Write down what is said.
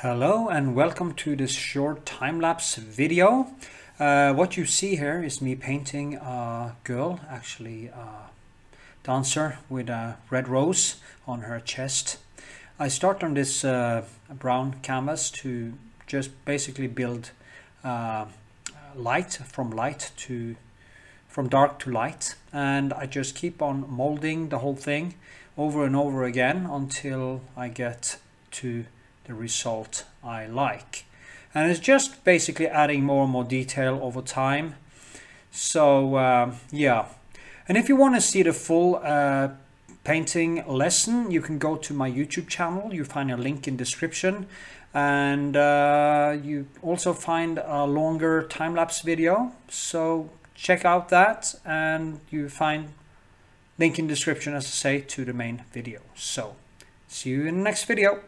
Hello and welcome to this short time-lapse video. Uh, what you see here is me painting a girl, actually a dancer with a red rose on her chest. I start on this uh, brown canvas to just basically build uh, light from light to from dark to light and I just keep on molding the whole thing over and over again until I get to the result I like. And it's just basically adding more and more detail over time. So uh, yeah, and if you want to see the full uh, painting lesson, you can go to my YouTube channel. You find a link in description. And uh, you also find a longer time-lapse video. So check out that and you find link in description as I say to the main video. So see you in the next video.